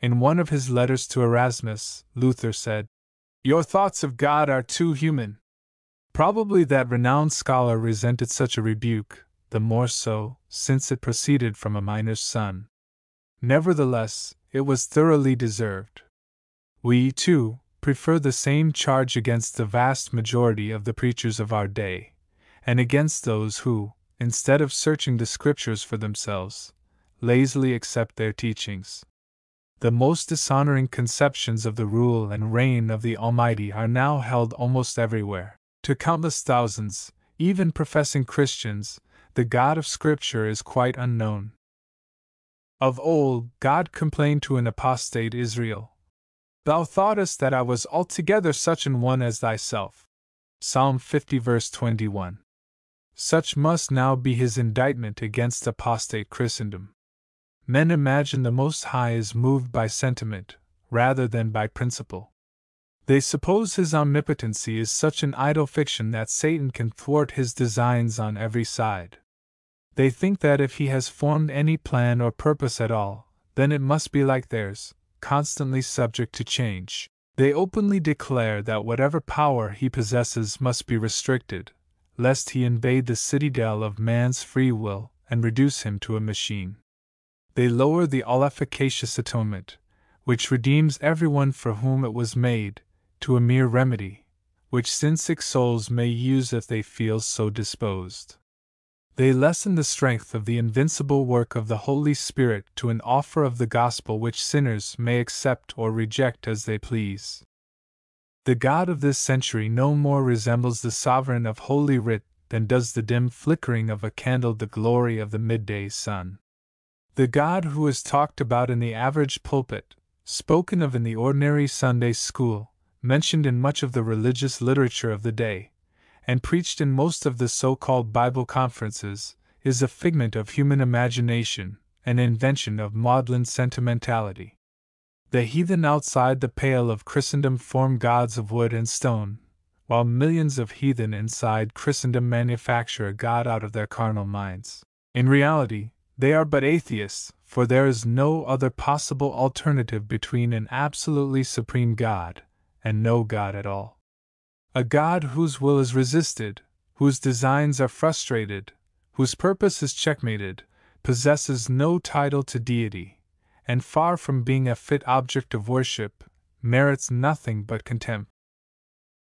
In one of his letters to Erasmus, Luther said, Your thoughts of God are too human. Probably that renowned scholar resented such a rebuke, the more so, since it proceeded from a miner's son. Nevertheless, it was thoroughly deserved. We, too, prefer the same charge against the vast majority of the preachers of our day, and against those who, instead of searching the Scriptures for themselves, lazily accept their teachings. The most dishonoring conceptions of the rule and reign of the Almighty are now held almost everywhere. To countless thousands, even professing Christians, the God of Scripture is quite unknown. Of old, God complained to an apostate Israel Thou thoughtest that I was altogether such an one as thyself. Psalm 50, verse 21. Such must now be his indictment against apostate Christendom. Men imagine the Most High is moved by sentiment, rather than by principle. They suppose his omnipotency is such an idle fiction that Satan can thwart his designs on every side. They think that if he has formed any plan or purpose at all, then it must be like theirs, constantly subject to change. They openly declare that whatever power he possesses must be restricted, lest he invade the citadel of man's free will and reduce him to a machine. They lower the all efficacious atonement, which redeems everyone for whom it was made, to a mere remedy, which sin sick souls may use if they feel so disposed. They lessen the strength of the invincible work of the Holy Spirit to an offer of the gospel which sinners may accept or reject as they please. The God of this century no more resembles the sovereign of Holy Writ than does the dim flickering of a candle the glory of the midday sun. The God who is talked about in the average pulpit, spoken of in the ordinary Sunday school, mentioned in much of the religious literature of the day, and preached in most of the so called Bible conferences, is a figment of human imagination, an invention of maudlin sentimentality. The heathen outside the pale of Christendom form gods of wood and stone, while millions of heathen inside Christendom manufacture a god out of their carnal minds. In reality, they are but atheists, for there is no other possible alternative between an absolutely supreme God and no God at all. A God whose will is resisted, whose designs are frustrated, whose purpose is checkmated, possesses no title to deity, and far from being a fit object of worship, merits nothing but contempt.